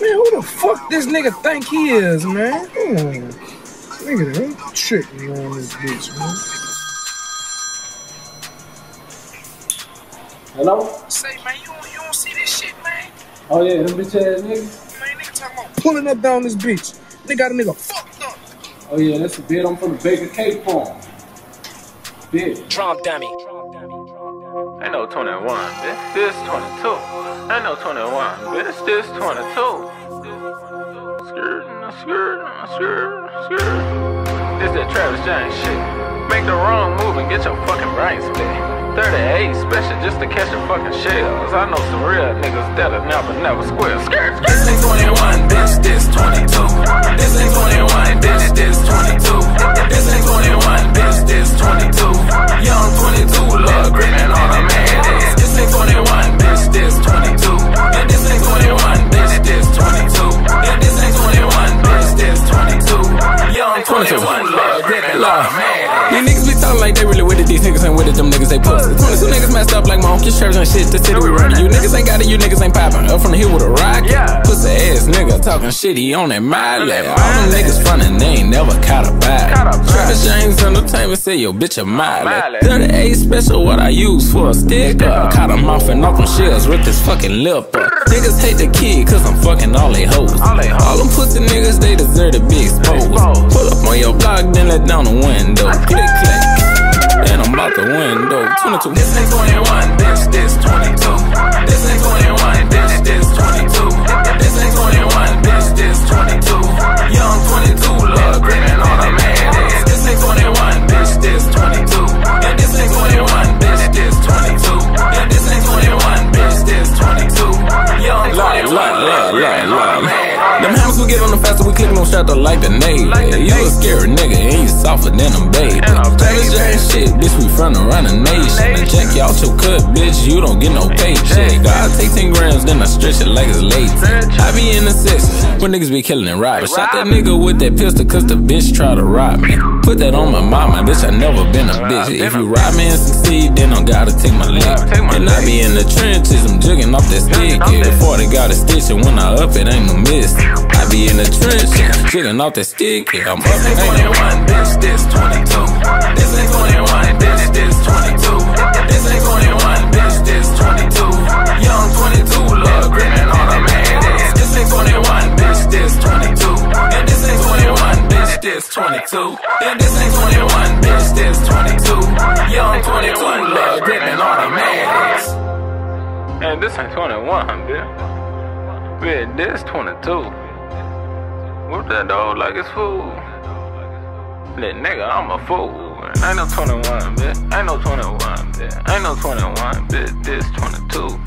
Man, who the fuck this nigga think he is, man? Come on. Nigga, don't trick me on this bitch, man. Hello? Say, man, you don't, you don't see this shit, man? Oh yeah, them bitch ass niggas. Man, nigga talking about pulling up down this bitch. They got a nigga fucked up. Oh yeah, that's a bit. I'm from the Baker Cake Farm. Bit. Drum dummy. Ain't know 21, bitch. This 22. I know 21, bitch. This 22. Skirt, skirt, skirt, skirt. This that Travis James shit. Make the wrong move and get your fucking brain split. 38 special just to catch the fucking shells. I know some real niggas that'll never, never square. Skirt, skirt. This ain't 21, These niggas be talking like they really with it. These niggas ain't with it. Them niggas they pussy. 22 niggas messed up like monkey shirts and shit. The city we running. You niggas ain't got it. You niggas ain't popping. Up from the hill with a rocket. Yeah. Pussy ass nigga talking shit. He on that miley. All them niggas frontin'. They ain't never caught a body. Caught a body. Travis James Entertainment say yo bitch a. Miley. 38 special. What I use for a sticker. Caught him off and off them shells. Ripped his fucking lip up. Niggas hate the kid cause I'm fucking all they hoes. All they hoes. All them pussy niggas they deserve to be then let down the window. Click click. And I'm out the window. 22. This ain't 21, bitch, this 22. This ain't 21, bitch, this 22. This ain't 21, bitch, this 22. Young 22, love gripping on a man. This ain't 21, bitch, this 22. Yeah, this ain't 21, bitch, this 22. Yeah, this ain't 21, bitch, this 22. Young 21, Lie, lie, lie, love gripping lie, on a man Them hammers we get on the faster, we clickin' on shot like the Navy. Like you a scary nigga and you softer than a baby. Travis. James shit, bitch, we front around the nation. And check out your cut, bitch, you don't get no paycheck. I take 10 grams, then I stretch it like it's late. I be in the section when niggas be killing and robbing. Shot that nigga with that pistol cause the bitch try to rob me. Put that on my mama, bitch, I never been a bitch. If you rob me and succeed, then I gotta take my lick. And I be in the trenches, I'm off that stick. Yeah, that- 40 got a stitch, and when I up it, ain't no miss. I be in the trenches, jugging off that stick. Yeah, I'm up This ain't ain't 21, bitch, this 22. This ain't 21, bitch, this 22. This ain't 21, bitch, this 22. Young 22, love gripping on a man. This ain't 21, bitch, this 22. Yeah, this ain't 21, bitch, this 22. Yeah, this This ain't 21, bitch. Bitch, this 22. Whoop that dog like it's food. That nigga, I'm a fool. Ain't no 21, bitch. Ain't no 21, bitch. Ain't no 21, bitch. This 22.